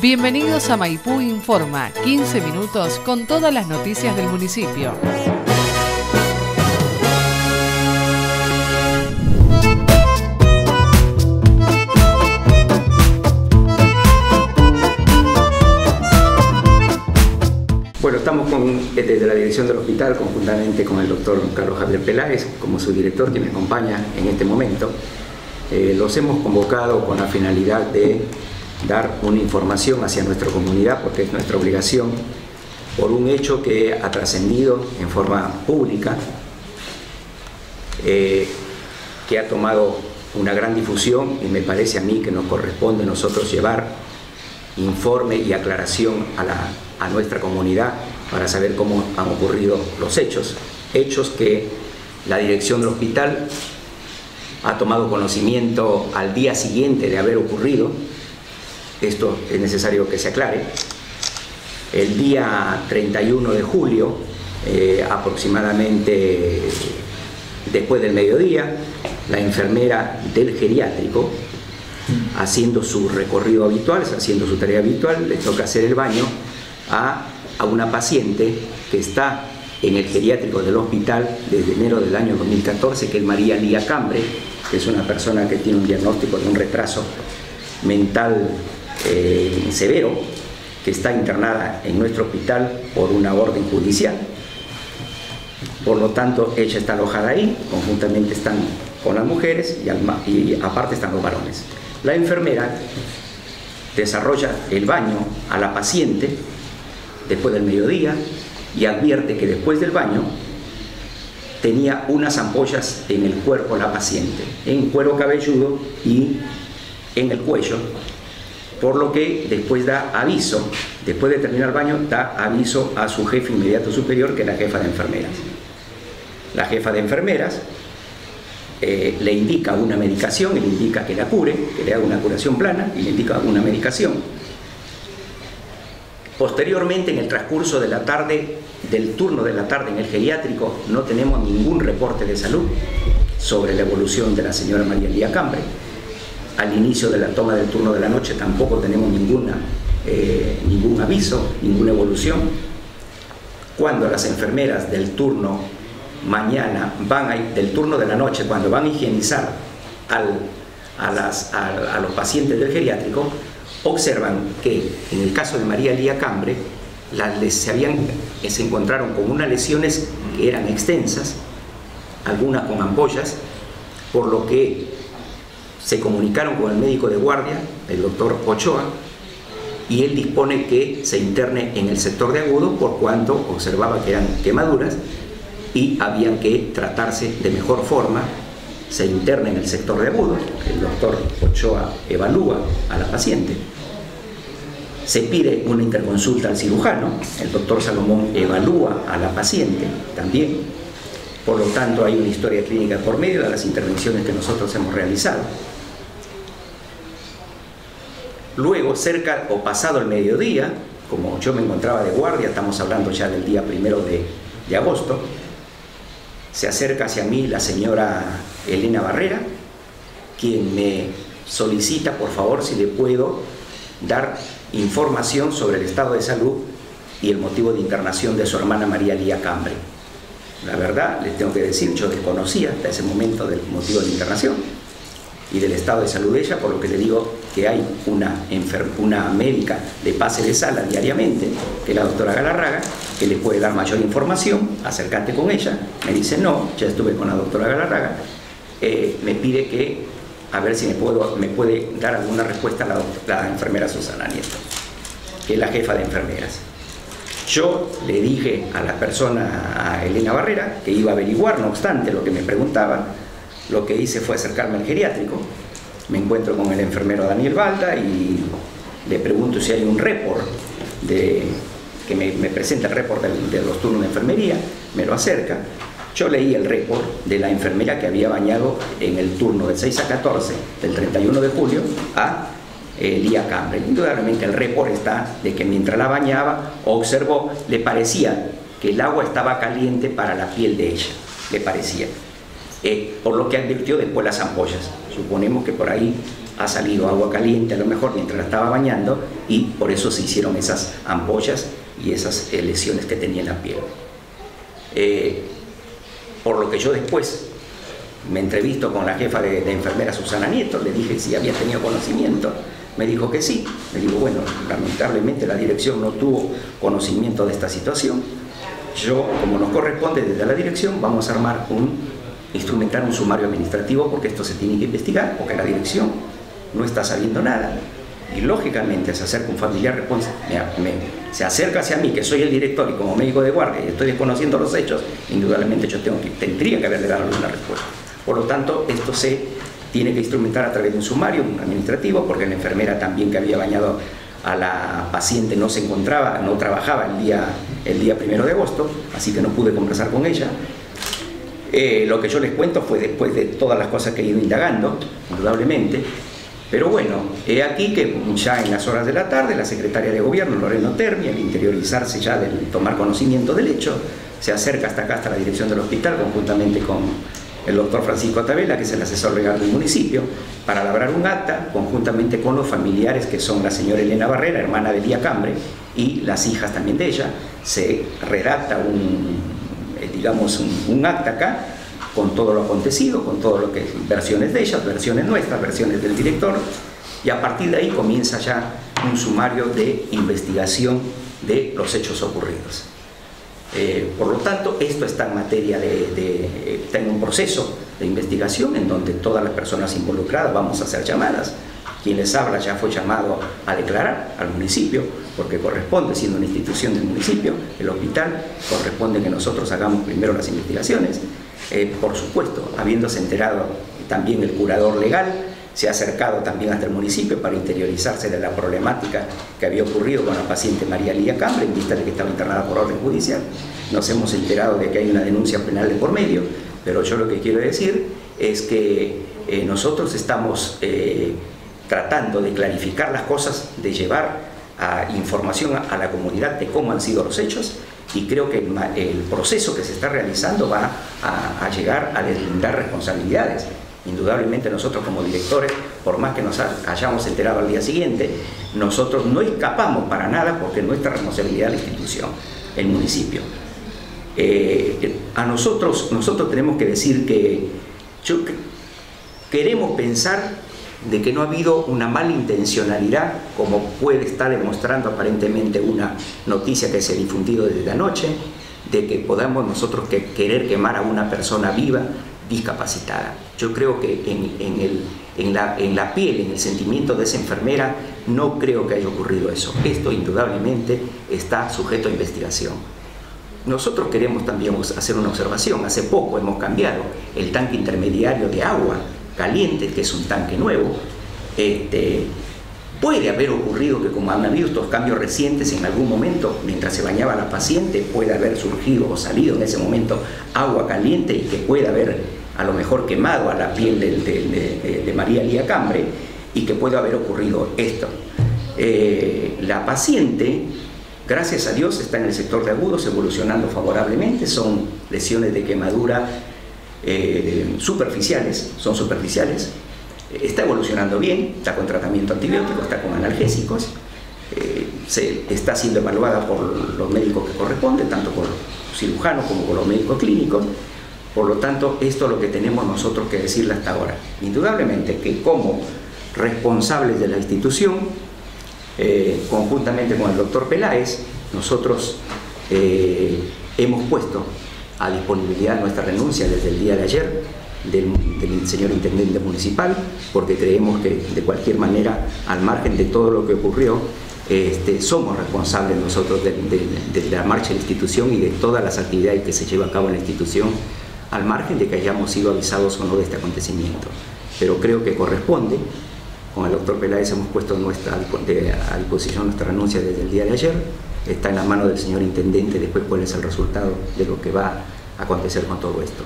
Bienvenidos a Maipú Informa, 15 minutos con todas las noticias del municipio. Bueno, estamos con, desde la dirección del hospital, conjuntamente con el doctor Carlos Javier Peláez, como su director, que me acompaña en este momento. Eh, los hemos convocado con la finalidad de dar una información hacia nuestra comunidad, porque es nuestra obligación, por un hecho que ha trascendido en forma pública, eh, que ha tomado una gran difusión y me parece a mí que nos corresponde nosotros llevar informe y aclaración a, la, a nuestra comunidad para saber cómo han ocurrido los hechos. Hechos que la dirección del hospital ha tomado conocimiento al día siguiente de haber ocurrido esto es necesario que se aclare. El día 31 de julio, eh, aproximadamente después del mediodía, la enfermera del geriátrico, haciendo su recorrido habitual, haciendo su tarea habitual, le toca hacer el baño a, a una paciente que está en el geriátrico del hospital desde enero del año 2014, que es María Lía Cambre, que es una persona que tiene un diagnóstico de un retraso mental eh, severo que está internada en nuestro hospital por una orden judicial. Por lo tanto, ella está alojada ahí, conjuntamente están con las mujeres y, y aparte están los varones. La enfermera desarrolla el baño a la paciente después del mediodía y advierte que después del baño tenía unas ampollas en el cuerpo la paciente, en cuero cabelludo y en el cuello, por lo que después da aviso, después de terminar el baño, da aviso a su jefe inmediato superior, que es la jefa de enfermeras. La jefa de enfermeras eh, le indica una medicación, le indica que la cure, que le haga una curación plana, y le indica una medicación. Posteriormente, en el transcurso de la tarde, del turno de la tarde en el geriátrico, no tenemos ningún reporte de salud sobre la evolución de la señora María Lía Cambre al inicio de la toma del turno de la noche tampoco tenemos ninguna, eh, ningún aviso, ninguna evolución. Cuando las enfermeras del turno mañana van del turno de la noche, cuando van a higienizar a, las, a, los pacientes del geriátrico, observan que en el caso de María Lía Cambre, las, se, habían, se encontraron con unas lesiones que eran extensas, algunas con ampollas, por lo que se comunicaron con el médico de guardia, el doctor Ochoa, y él dispone que se interne en el sector de agudo por cuanto observaba que eran quemaduras y habían que tratarse de mejor forma. Se interna en el sector de agudo, el doctor Ochoa evalúa a la paciente. Se pide una interconsulta al cirujano, el doctor Salomón evalúa a la paciente también. Por lo tanto, hay una historia clínica por medio de las intervenciones que nosotros hemos realizado. Luego, cerca o pasado el mediodía, como yo me encontraba de guardia, estamos hablando ya del día primero de, agosto, se acerca hacia mí la señora Elena Barrera, quien me solicita por favor si le puedo dar información sobre el estado de salud y el motivo de internación de su hermana María Lía Cambre. La verdad, les tengo que decir, yo desconocía hasta ese momento del motivo de internación y del estado de salud de ella, por lo que le digo que hay una, una médica de pase de sala diariamente, que es la doctora Galarraga, que le puede dar mayor información, acércate con ella, me dice no, ya estuve con la doctora Galarraga, eh, me pide que, a ver si me, puedo, me puede dar alguna respuesta la, la enfermera Susana Nieto, que es la jefa de enfermeras. Yo le dije a la persona, a Elena Barrera, que iba a averiguar, no obstante, lo que me preguntaba, lo que hice fue acercarme al geriátrico, me encuentro con el enfermero Daniel Balda y le pregunto si hay un report de, que me, presenta el report de, los turnos de enfermería, me lo acerca. Yo leí el report de la enfermera que había bañado en el turno del 6 a 14 del 31 de julio a eh, Lía Cambre. Indudablemente el report está de que mientras la bañaba observó, le parecía que el agua estaba caliente para la piel de ella, le parecía. Eh, por lo que advirtió después las ampollas. Suponemos que por ahí ha salido agua caliente a lo mejor mientras la estaba bañando y por eso se hicieron esas ampollas y esas eh, lesiones que tenía en la piel. Eh, por lo que yo después me entrevisto con la jefa de, de, enfermera Susana Nieto, le dije si había tenido conocimiento, me dijo que sí, me dijo bueno, lamentablemente la dirección no tuvo conocimiento de esta situación, yo como nos corresponde desde la dirección vamos a armar un, instrumentar un sumario administrativo porque esto se tiene que investigar, porque la dirección no está sabiendo nada, y lógicamente se acerca un familiar responsable, se acerca hacia mí, que soy el director y como médico de guardia y estoy desconociendo los hechos, indudablemente yo tendría que haberle dado una respuesta. Por lo tanto, esto se tiene que instrumentar a través de un sumario administrativo, porque la enfermera también que había bañado a la paciente no se encontraba, no trabajaba el día, el día primero de agosto, así que no pude conversar con ella. Eh, lo que yo les cuento fue después de todas las cosas que he ido indagando, indudablemente, pero bueno, he aquí que ya en las horas de la tarde la secretaria de gobierno, Loreno Termi, al interiorizarse ya del tomar conocimiento del hecho, se acerca hasta acá, hasta la dirección del hospital, conjuntamente con el doctor Francisco Tabela, que es el asesor legal del municipio, para labrar un acta, conjuntamente con los familiares, que son la señora Elena Barrera, hermana de Lía Cambre, y las hijas también de ella. Se redacta un, digamos, un acta acá, con todo lo acontecido, con todo lo que versiones de ellas, versiones nuestras, versiones del director, y a partir de ahí comienza ya un sumario de investigación de los hechos ocurridos. Eh, por lo tanto, esto está en materia de, está en un proceso de investigación en donde todas las personas involucradas vamos a ser llamadas. Quien les habla ya fue llamado a declarar al municipio, porque corresponde, siendo una institución del municipio, el hospital, corresponde que nosotros hagamos primero las investigaciones eh, por supuesto, habiéndose enterado también el curador legal, se ha acercado también hasta el municipio para interiorizarse de la problemática que había ocurrido con la paciente María Lía Cambre, en vista de que estaba internada por orden judicial. Nos hemos enterado de que hay una denuncia penal de por medio, pero yo lo que quiero decir es que eh, nosotros estamos eh, tratando de clarificar las cosas, de llevar a información a la comunidad de cómo han sido los hechos y creo que el, proceso que se está realizando va a, llegar a deslindar responsabilidades. Indudablemente nosotros como directores, por más que nos hayamos enterado al día siguiente, nosotros no escapamos para nada porque nuestra responsabilidad es la institución, el municipio. Eh, a nosotros, nosotros tenemos que decir que yo, queremos pensar de que no ha habido una mala intencionalidad, como puede estar demostrando aparentemente una noticia que se ha difundido desde anoche, de que podamos nosotros que querer quemar a una persona viva discapacitada. Yo creo que en, la, en la piel, en el sentimiento de esa enfermera, no creo que haya ocurrido eso. Esto indudablemente está sujeto a investigación. Nosotros queremos también hacer una observación. Hace poco hemos cambiado el tanque intermediario de agua caliente, que es un tanque nuevo, este, puede haber ocurrido que como han habido estos cambios recientes en algún momento, mientras se bañaba la paciente, puede haber surgido o salido en ese momento agua caliente y que pueda haber a lo mejor quemado a la piel de, María Lía Cambre y que pueda haber ocurrido esto. Eh, la paciente, gracias a Dios, está en el sector de agudos evolucionando favorablemente, son lesiones de quemadura eh, superficiales, son superficiales, está evolucionando bien, está con tratamiento antibiótico, está con analgésicos, eh, se está siendo evaluada por los médicos que corresponden, tanto por cirujanos como por los médicos clínicos. Por lo tanto, esto es lo que tenemos nosotros que decirle hasta ahora. Indudablemente que como responsables de la institución, eh, conjuntamente con el doctor Peláez, nosotros hemos puesto a disponibilidad nuestra renuncia desde el día de ayer del, señor intendente municipal, porque creemos que de cualquier manera, al margen de todo lo que ocurrió, este, somos responsables nosotros de, la marcha de la institución y de todas las actividades que se llevan a cabo en la institución, al margen de que hayamos sido avisados o no de este acontecimiento. Pero creo que corresponde, con el doctor Peláez hemos puesto nuestra, a disposición nuestra renuncia desde el día de ayer, está en la mano del señor intendente después cuál es el resultado de lo que va a acontecer con todo esto.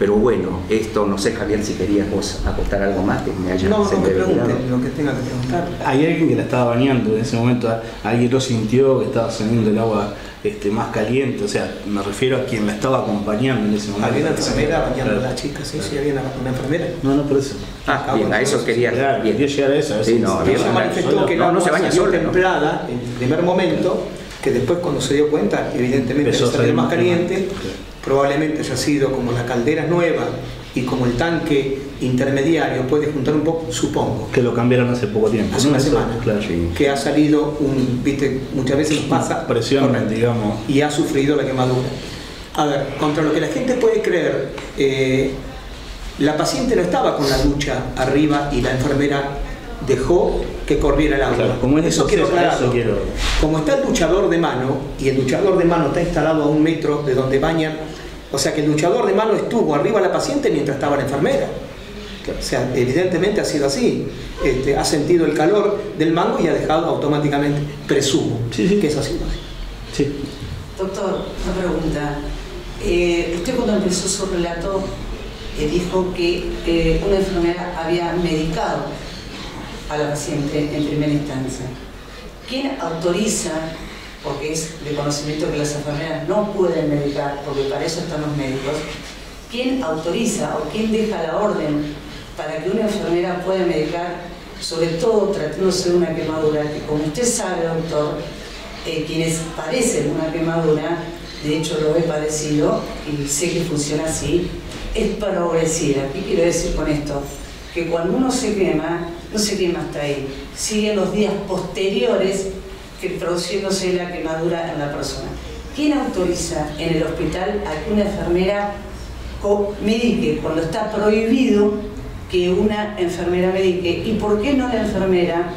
Pero bueno, esto no sé Javier si querías vos aportar algo más que me haya No, no que lo que tenga que preguntar. Hay alguien que la estaba bañando en ese momento, alguien lo sintió que estaba saliendo el agua este, más caliente, o sea, me refiero a quien la estaba acompañando en ese momento. Había una enfermera bañando a las chicas, sí, sí, había una, una enfermera. No, no, por eso. Ah, bien, a eso quería. Claro, bien. quería llegar a eso. a Sí, no, había una- manifestó que no, no agua se baña sola, ¿no? templada en el primer momento, que después cuando se dio cuenta, evidentemente Empezó a más más caliente, quemado. probablemente haya sido como la caldera nueva y como el tanque intermediario puede juntar un poco, supongo, Que lo cambiaron hace poco tiempo. hace ¿no? una Eso, semana, Claro. Sí. que ha salido un, viste, muchas veces nos pasa Presión, Correcto. digamos. y ha sufrido la quemadura. A ver, contra lo que la gente puede creer, eh, la paciente no estaba con la ducha arriba y la enfermera dejó que corriera el agua. Claro, como es eso quiero eso aclararlo. quiero- Como está el duchador de mano y el duchador de mano está instalado a un metro de donde bañan, o sea que el duchador de mano estuvo arriba de la paciente mientras estaba la enfermera. O sea, evidentemente ha sido así. Este, ha sentido el calor del mango y ha dejado automáticamente, presumo, Sí, sí. que eso ha sido así. Sí. Doctor, una pregunta. Eh, usted cuando empezó su relato eh, dijo que eh, una enfermera había medicado a la paciente en primera instancia. ¿Quién autoriza, porque es de conocimiento que las enfermeras no pueden medicar, porque para eso están los médicos, quién autoriza o quién deja la orden para que una enfermera pueda medicar, sobre todo tratándose de una quemadura, que como usted sabe, doctor, eh, quienes padecen una quemadura, de hecho lo he padecido y sé que funciona así, es progresiva. ¿Qué quiero decir con esto? Que cuando uno se quema, no se quema hasta ahí, siguen los días posteriores que produciéndose la quemadura en la persona. ¿Quién autoriza en el hospital a que una enfermera medique cuando está prohibido que una enfermera medique? ¿Y por qué no la enfermera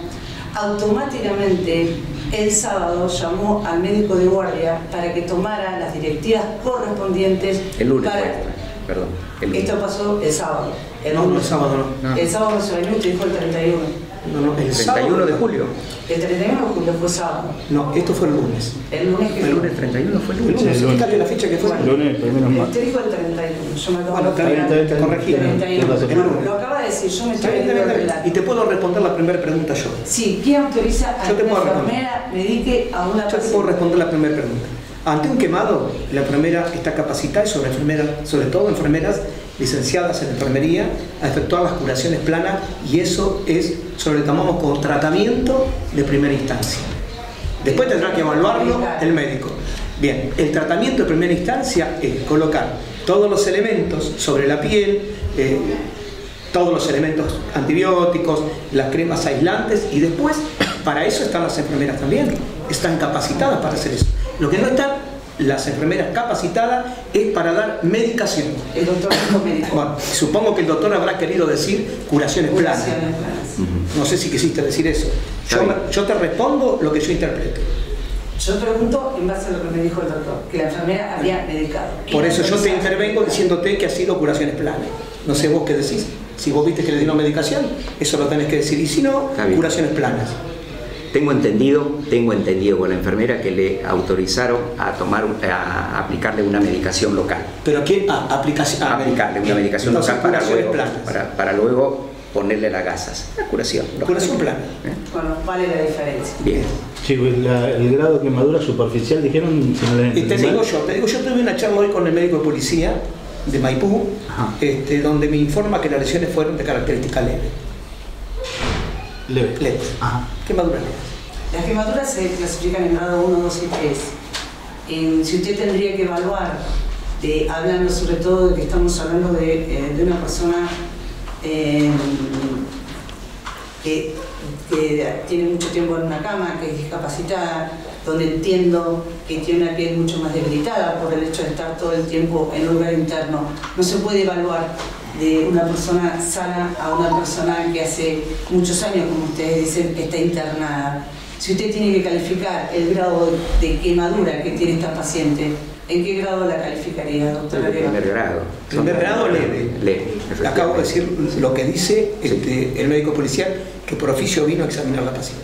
automáticamente el sábado llamó al médico de guardia para que tomara las directivas correspondientes El lunes para- perdón. El lunes. Esto pasó el sábado. El, No, no, lunes. el sábado no. No. El sábado se bañó, usted dijo el 31. No, no, el 31 sábado- de julio. El 31 de julio fue sábado. No, esto fue el lunes. El lunes que El fue. lunes 31 fue el El lunes. el lunes. fíjate la fecha que fue. Bueno. Lunes, menos más. Usted dijo el 31. Yo me acabo Bueno, de bien, está bien, está bien. Corregí. 31. ¿Qué pasó? Lo acaba de decir, yo me Está estoy bien, está bien, está bien. relato. Y te puedo responder la primera pregunta yo. Sí, ¿quién autoriza a Yo te que responder. enfermera medique a una Yo te puedo responder la primera pregunta. Ante un quemado, la enfermera está capacitada, y sobre, enfermera, sobre todo enfermeras licenciadas en enfermería, a efectuar las curaciones planas y eso es, sobre lo que llamamos como tratamiento de primera instancia. Después tendrá que evaluarlo el médico. Bien, el tratamiento de primera instancia es colocar todos los elementos sobre la piel, eh, todos los elementos antibióticos, las cremas aislantes y después para eso están las enfermeras también, están capacitadas para hacer eso. Lo que no están las enfermeras capacitadas es para dar medicación. El doctor dijo médico. Bueno, supongo que el doctor habrá querido decir curaciones planas. Curaciones planas. No sé si quisiste decir eso. Yo, me- yo te respondo lo que yo interpreto. Yo pregunto en base a lo que me dijo el doctor, que la enfermera había medicado. Por eso yo te intervengo diciéndote que ha sido curaciones planas. No sé vos qué decís. Si vos viste que le dieron medicación, eso lo tenés que decir. Y si no, curaciones planas. Tengo entendido, tengo entendido con la enfermera que le autorizaron a tomar, a aplicarle una medicación local. Pero ¿quién? Ah, aplicación. ah, aplicarle una medicación local para luego, para, para luego ponerle las gasas. La curación. local. Curación plana. ¿Eh? Bueno, vale la diferencia. Bien. Chicos, la- el grado de quemadura superficial dijeron si no le Y te digo yo, te digo, yo tuve una charla hoy con el médico de policía de Maipú, Ajá. este, donde me informa que las lesiones fueron de característica leve. Leve. Leve. Ajá. Quemadura leve. Las quemaduras se clasifican en grado 1, 2 y 3. En- si usted tendría que evaluar, de- hablando sobre todo de que estamos hablando de, eh, de una persona eh, que, que tiene mucho tiempo en una cama, que es discapacitada, donde entiendo que tiene una piel mucho más debilitada por el hecho de estar todo el tiempo en un lugar interno, no se puede evaluar de una persona sana a una persona que hace muchos años, como ustedes dicen, está internada. Si usted tiene que calificar el grado de quemadura que tiene esta paciente, ¿en qué grado la calificaría, doctora El primer grado. Primer grado leve. Leve. Le acabo de decir lo que dice Sí. este, el médico policial, que por oficio vino a examinar a la paciente.